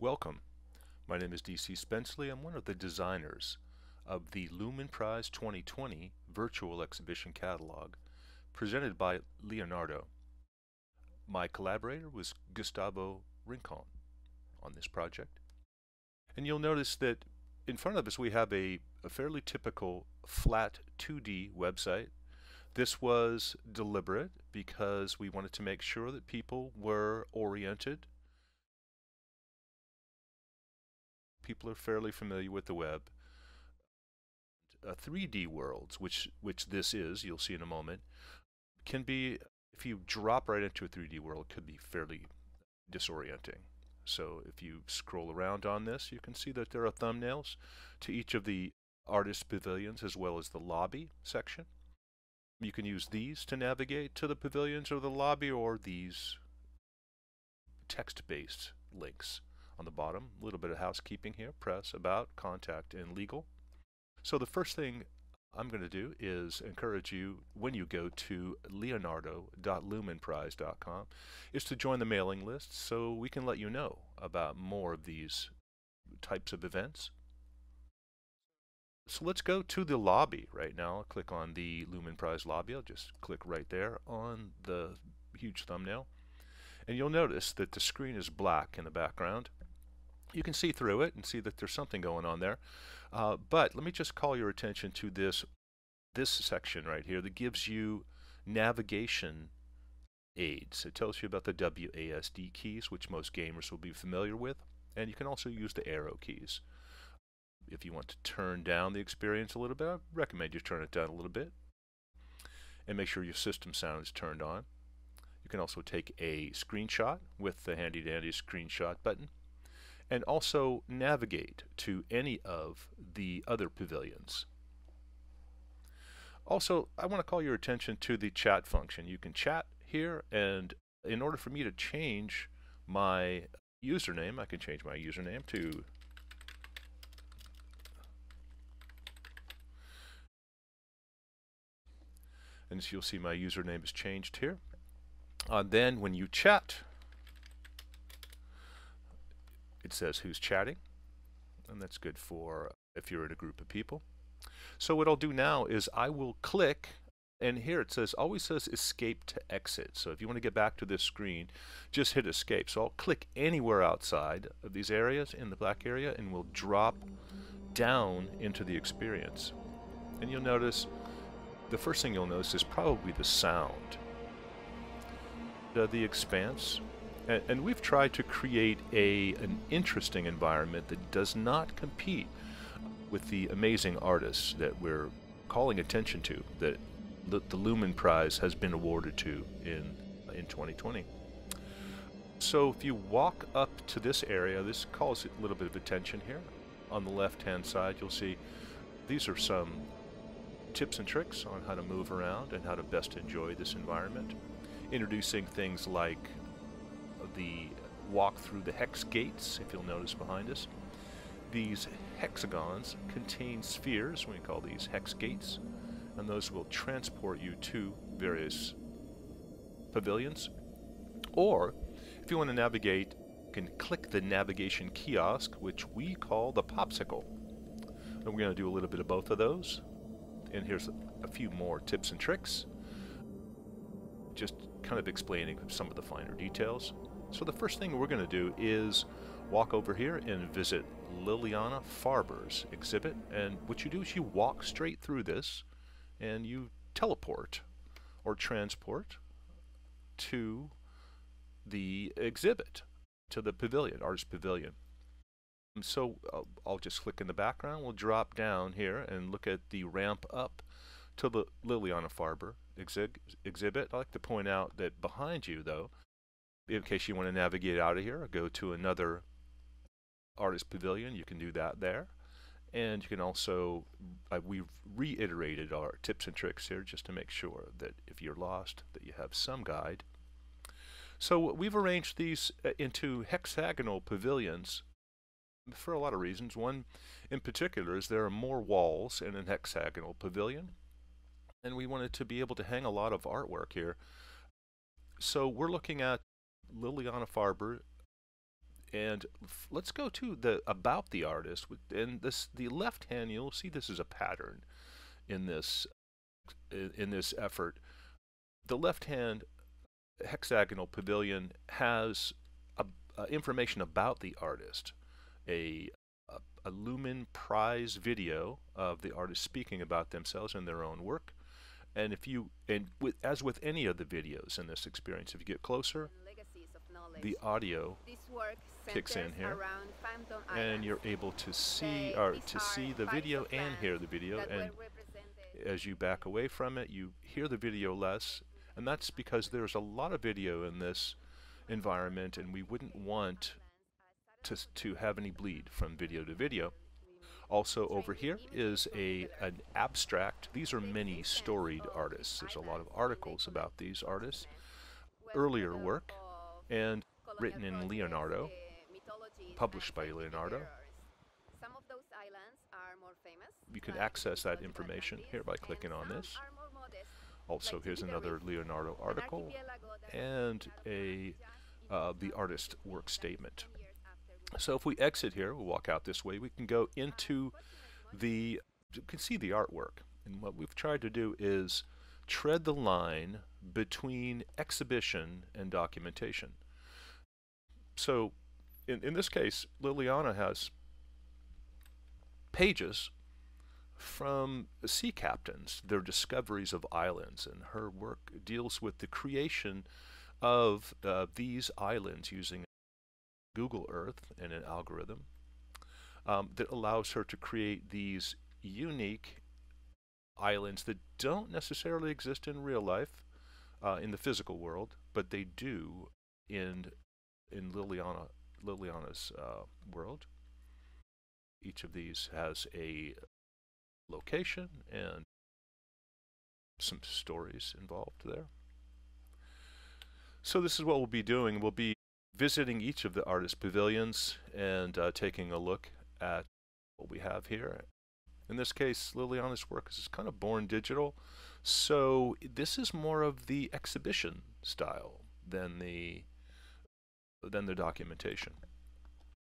Welcome. My name is DC Spensley. I'm one of the designers of the Lumen Prize 2020 Virtual Exhibition Catalog presented by Leonardo. My collaborator was Gustavo Rincon on this project. And you'll notice that in front of us we have a, a fairly typical flat 2D website. This was deliberate because we wanted to make sure that people were oriented people are fairly familiar with the web. Uh, 3D worlds, which which this is, you'll see in a moment, can be if you drop right into a 3D world, could be fairly disorienting. So if you scroll around on this, you can see that there are thumbnails to each of the artist pavilions as well as the lobby section. You can use these to navigate to the pavilions or the lobby or these text-based links on the bottom. A little bit of housekeeping here, press, about, contact, and legal. So the first thing I'm going to do is encourage you, when you go to leonardo.lumenprize.com, is to join the mailing list so we can let you know about more of these types of events. So let's go to the lobby right now. I'll click on the Lumen Prize lobby. I'll just click right there on the huge thumbnail. And you'll notice that the screen is black in the background you can see through it and see that there's something going on there. Uh, but let me just call your attention to this this section right here that gives you navigation aids. It tells you about the WASD keys, which most gamers will be familiar with, and you can also use the arrow keys. If you want to turn down the experience a little bit, I recommend you turn it down a little bit and make sure your system sound is turned on. You can also take a screenshot with the handy dandy screenshot button and also navigate to any of the other pavilions. Also, I want to call your attention to the chat function. You can chat here, and in order for me to change my username, I can change my username to and as you'll see my username is changed here. Uh, then when you chat it says who's chatting, and that's good for if you're in a group of people. So what I'll do now is I will click, and here it says, always says escape to exit. So if you want to get back to this screen, just hit escape. So I'll click anywhere outside of these areas in the black area, and we'll drop down into the experience. And you'll notice, the first thing you'll notice is probably the sound. Uh, the expanse and, and we've tried to create a an interesting environment that does not compete with the amazing artists that we're calling attention to that the, the Lumen Prize has been awarded to in in 2020. So if you walk up to this area, this calls a little bit of attention here. On the left-hand side, you'll see these are some tips and tricks on how to move around and how to best enjoy this environment. Introducing things like the walk through the hex gates, if you'll notice behind us. These hexagons contain spheres, we call these hex gates, and those will transport you to various pavilions. Or, if you want to navigate, you can click the navigation kiosk, which we call the popsicle. And we're going to do a little bit of both of those. And here's a, a few more tips and tricks, just kind of explaining some of the finer details. So the first thing we're going to do is walk over here and visit Liliana Farber's exhibit. And what you do is you walk straight through this and you teleport or transport to the exhibit, to the pavilion, artist pavilion. And so uh, I'll just click in the background. We'll drop down here and look at the ramp up to the Liliana Farber exhibit. I like to point out that behind you, though, in case you want to navigate out of here go to another artist pavilion, you can do that there. And you can also, uh, we've reiterated our tips and tricks here just to make sure that if you're lost, that you have some guide. So we've arranged these uh, into hexagonal pavilions for a lot of reasons. One in particular is there are more walls in an hexagonal pavilion. And we wanted to be able to hang a lot of artwork here. So we're looking at Liliana Farber and f- let's go to the about the artist. And this the left hand, you'll see this is a pattern in this in, in this effort. The left hand hexagonal pavilion has a, uh, information about the artist, a, a, a Lumen Prize video of the artist speaking about themselves and their own work. And if you, and with, as with any of the videos in this experience, if you get closer, the audio kicks in here, and you're able to see or to see the video and hear the video. And as you back away from it, you hear the video less, and that's because there's a lot of video in this environment, and we wouldn't want to to have any bleed from video to video. Also over here is a an abstract. These are many storied artists. There's a lot of articles about these artists. Earlier work and written in Leonardo, published by Leonardo. You can access that information here by clicking on this. Also, here's another Leonardo article and a uh, the artist work statement. So if we exit here, we'll walk out this way, we can go into the, you can see the artwork. And what we've tried to do is tread the line between exhibition and documentation. So in, in this case, Liliana has pages from sea captains, their discoveries of islands, and her work deals with the creation of uh, these islands using Google Earth and an algorithm um, that allows her to create these unique islands that don't necessarily exist in real life uh, in the physical world, but they do in in Liliana Liliana's uh, world. Each of these has a location and some stories involved there. So this is what we'll be doing. We'll be visiting each of the artist pavilions and uh, taking a look at what we have here. In this case, Liliana's work is kind of born digital, so this is more of the exhibition style than the than the documentation.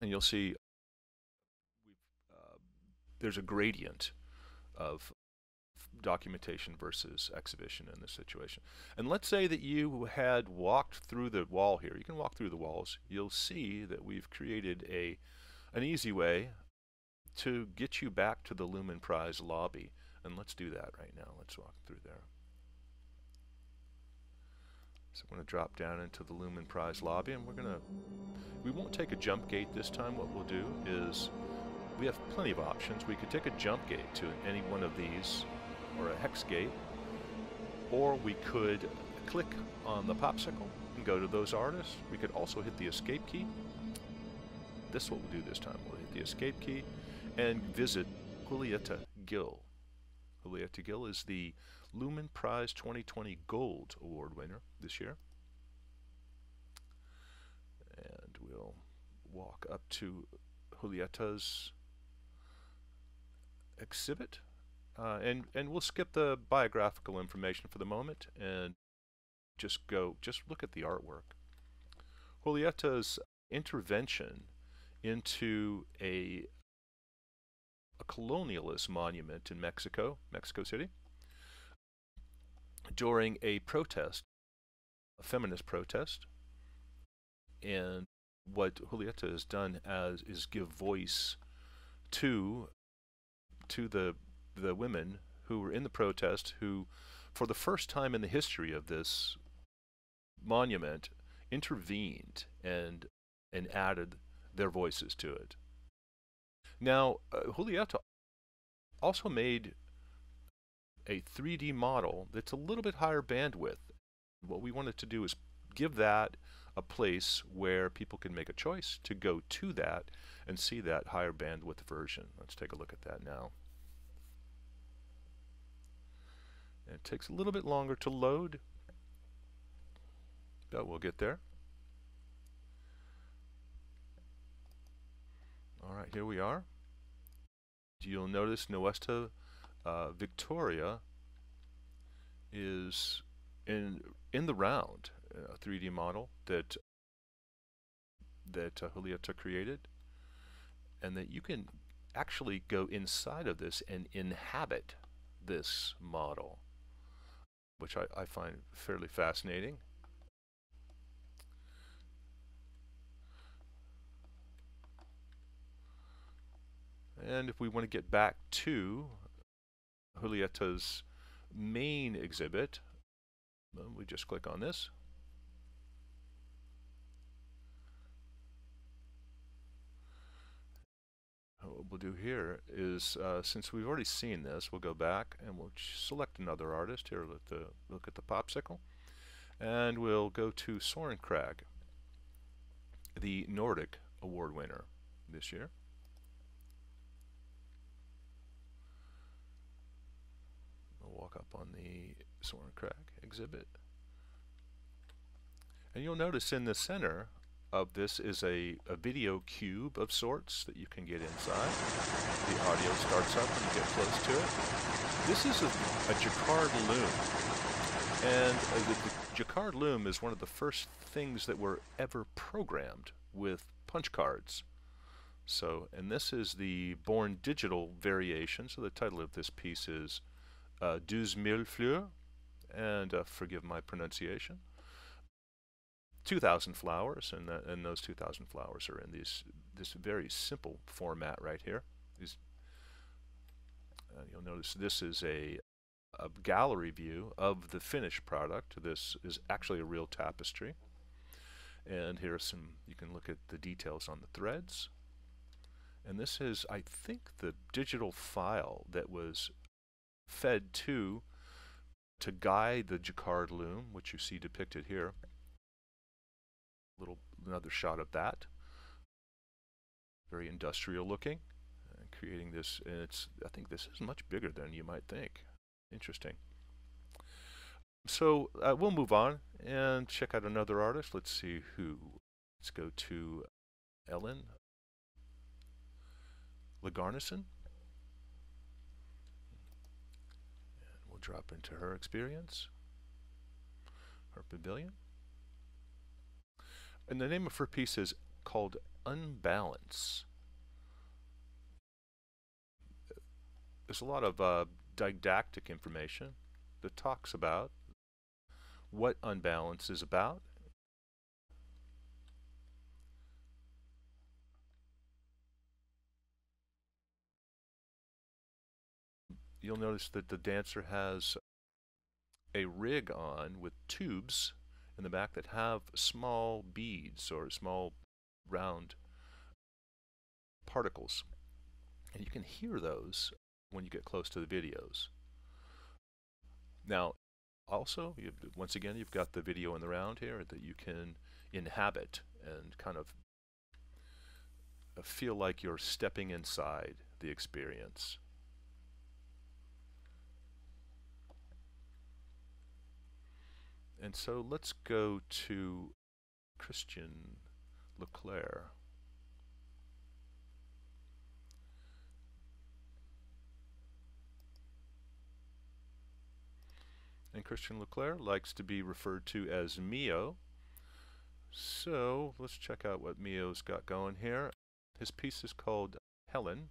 And you'll see uh, there's a gradient of documentation versus exhibition in this situation. And let's say that you had walked through the wall here. You can walk through the walls. You'll see that we've created a an easy way to get you back to the Lumen Prize lobby. And let's do that right now. Let's walk through there. So I'm going to drop down into the Lumen Prize lobby and we're going to, we won't take a jump gate this time. What we'll do is we have plenty of options. We could take a jump gate to any one of these or a hex gate, or we could click on the popsicle and go to those artists. We could also hit the escape key. This is what we'll do this time. We'll hit the escape key and visit Julieta Gil. Julieta Gil is the Lumen Prize 2020 Gold Award winner this year. And we'll walk up to Julieta's exhibit. Uh, and, and we'll skip the biographical information for the moment and just go, just look at the artwork. Julieta's intervention into a, a colonialist monument in Mexico, Mexico City, during a protest, a feminist protest. And what Julieta has done as is give voice to to the the women who were in the protest who for the first time in the history of this monument intervened and and added their voices to it. Now, uh, Julieta also made a 3D model that's a little bit higher bandwidth. What we wanted to do is give that a place where people can make a choice to go to that and see that higher bandwidth version. Let's take a look at that now. And it takes a little bit longer to load, but we'll get there. All right, here we are. You'll notice Nuestra uh, Victoria is in in the round, a 3D model that that uh, Julieta created, and that you can actually go inside of this and inhabit this model, which I, I find fairly fascinating. And if we want to get back to Julieta's main exhibit, we just click on this. What we'll do here is, uh, since we've already seen this, we'll go back and we'll select another artist. Here, let the look at the popsicle, and we'll go to Soren Krag, the Nordic Award winner this year. Walk up on the Soren Krag exhibit. And you'll notice in the center of this is a, a video cube of sorts that you can get inside. The audio starts up when you get close to it. This is a, a Jacquard loom. And uh, the, the Jacquard loom is one of the first things that were ever programmed with punch cards. So, and this is the Born Digital variation. So the title of this piece is uh, mille and uh, forgive my pronunciation. 2,000 flowers, and, that, and those 2,000 flowers are in these this very simple format right here. These, uh, you'll notice this is a, a gallery view of the finished product. This is actually a real tapestry. And here are some, you can look at the details on the threads. And this is, I think, the digital file that was fed to to guide the jacquard loom, which you see depicted here. Little another shot of that. Very industrial looking, and creating this. And it's I think this is much bigger than you might think. Interesting. So uh, we'll move on and check out another artist. Let's see who. Let's go to Ellen Lagarneson. Drop into her experience, her pavilion. And the name of her piece is called Unbalance. There's a lot of uh, didactic information that talks about what unbalance is about you'll notice that the dancer has a rig on with tubes in the back that have small beads or small round particles. And you can hear those when you get close to the videos. Now, also, once again, you've got the video in the round here that you can inhabit and kind of feel like you're stepping inside the experience. And so let's go to Christian Loclair. And Christian Loclair likes to be referred to as Mio. So let's check out what Mio's got going here. His piece is called Helen.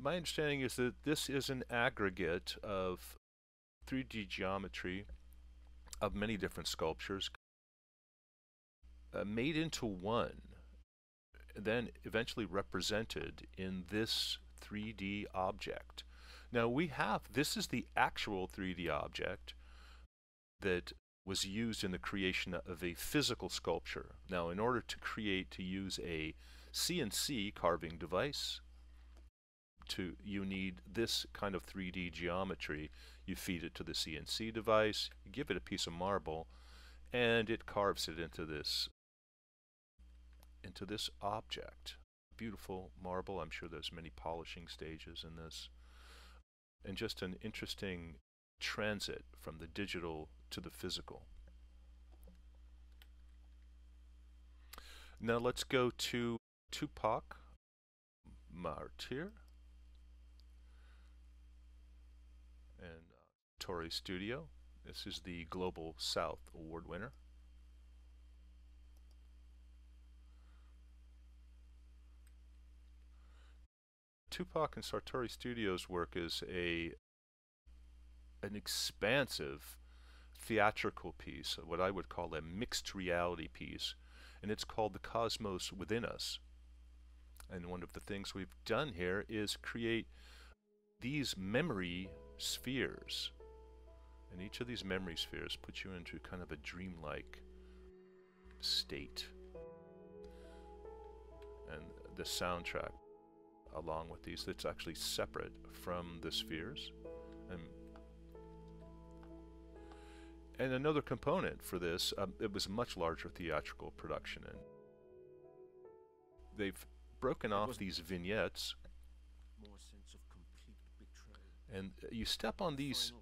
My understanding is that this is an aggregate of 3D geometry of many different sculptures uh, made into one, then eventually represented in this 3D object. Now we have, this is the actual 3D object that was used in the creation of a physical sculpture. Now in order to create, to use a CNC carving device, to you need this kind of 3D geometry you feed it to the CNC device, you give it a piece of marble, and it carves it into this into this object. Beautiful marble. I'm sure there's many polishing stages in this. And just an interesting transit from the digital to the physical. Now let's go to Tupac Martir. And Torrey Studio. This is the Global South Award winner. Tupac and Sartori Studios' work is a an expansive theatrical piece, what I would call a mixed reality piece, and it's called The Cosmos Within Us. And one of the things we've done here is create these memory spheres and each of these memory spheres puts you into kind of a dreamlike state. And the soundtrack, along with these, that's actually separate from the spheres. And and another component for this, um, it was a much larger theatrical production, and they've broken off these vignettes, and you step on these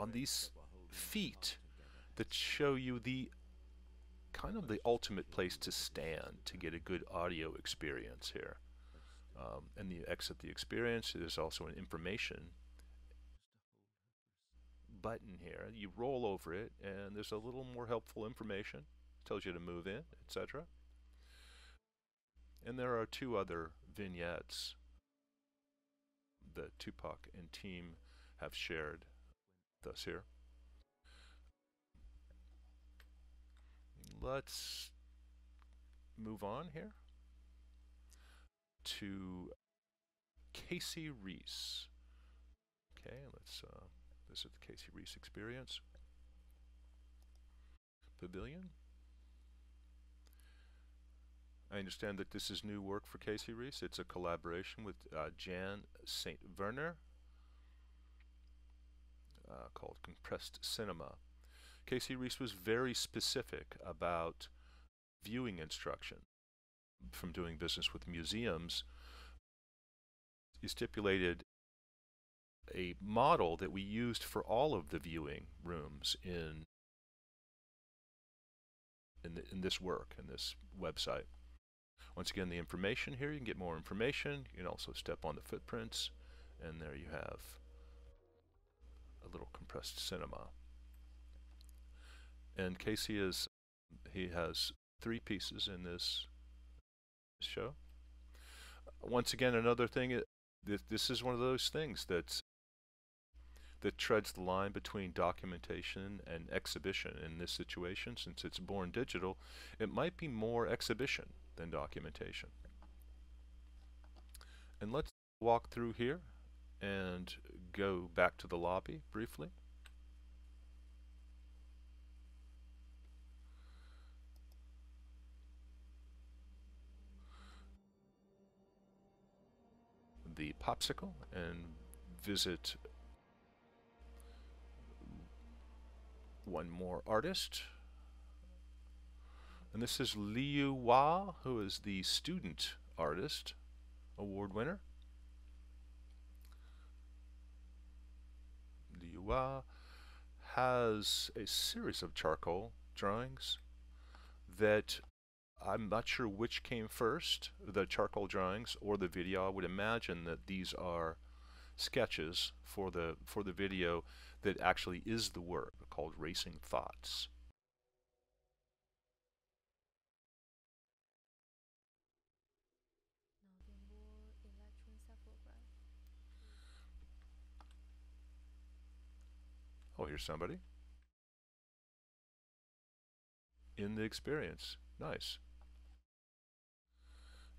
on these feet that show you the kind of the ultimate place to stand to get a good audio experience here. Um, and the exit the experience, there's also an information button here. You roll over it, and there's a little more helpful information. Tells you to move in, etc. And there are two other vignettes that Tupac and team have shared with us here. Let's move on here to Casey Reas. Okay, let's uh, this is the Casey Reas Experience. Pavilion. I understand that this is new work for Casey Reas. It's a collaboration with uh, Jan St. Werner uh, called Compressed Cinema. Casey Reas was very specific about viewing instruction from doing business with museums. He stipulated a model that we used for all of the viewing rooms in in, the, in this work, in this website. Once again, the information here, you can get more information. You can also step on the footprints, and there you have compressed cinema. And Casey is, he has three pieces in this show. Once again, another thing, this is one of those things that's that treads the line between documentation and exhibition. In this situation, since it's born digital, it might be more exhibition than documentation. And let's walk through here and go back to the lobby briefly. The popsicle and visit one more artist. And this is Liu Hua, who is the student artist award winner. Liu Hua has a series of charcoal drawings that I'm not sure which came first, the charcoal drawings or the video. I would imagine that these are sketches for the for the video that actually is the work called Racing Thoughts. Oh, here's somebody. In the experience. Nice.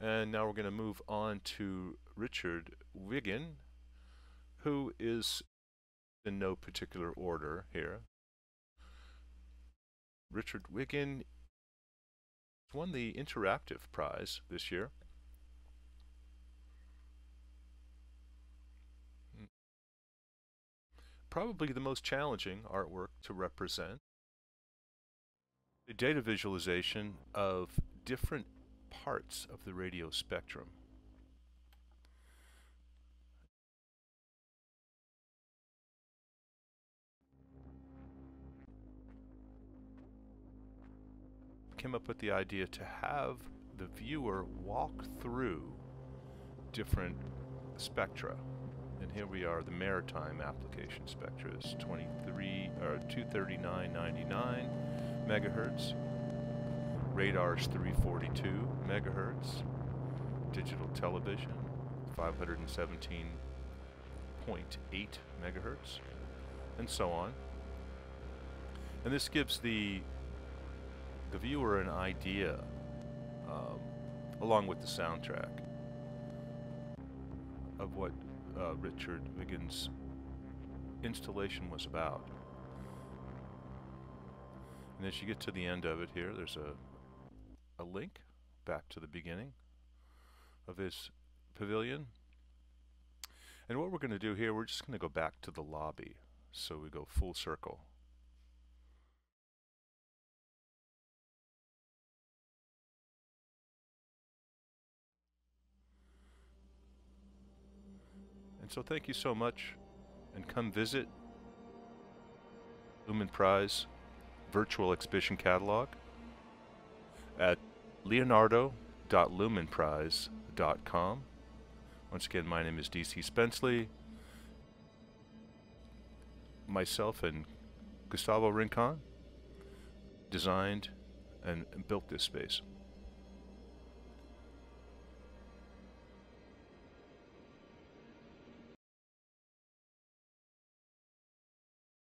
And now we're going to move on to Richard Wiggin, who is in no particular order here. Richard Wiggin won the Interactive Prize this year. Probably the most challenging artwork to represent. A data visualization of different parts of the radio spectrum. came up with the idea to have the viewer walk through different spectra. And here we are, the maritime application spectra is 23 or 239.99 megahertz. Radar's 342 megahertz. Digital television 517.8 megahertz, and so on. And this gives the the viewer an idea, um, along with the soundtrack, of what uh, Richard Wiggins' installation was about. And as you get to the end of it here, there's a, a link back to the beginning of his pavilion. And what we're going to do here, we're just going to go back to the lobby. So we go full circle. And so thank you so much and come visit Lumen Prize virtual exhibition catalog at leonardo.lumenprize.com. Once again, my name is DC Spensley. Myself and Gustavo Rincon designed and built this space.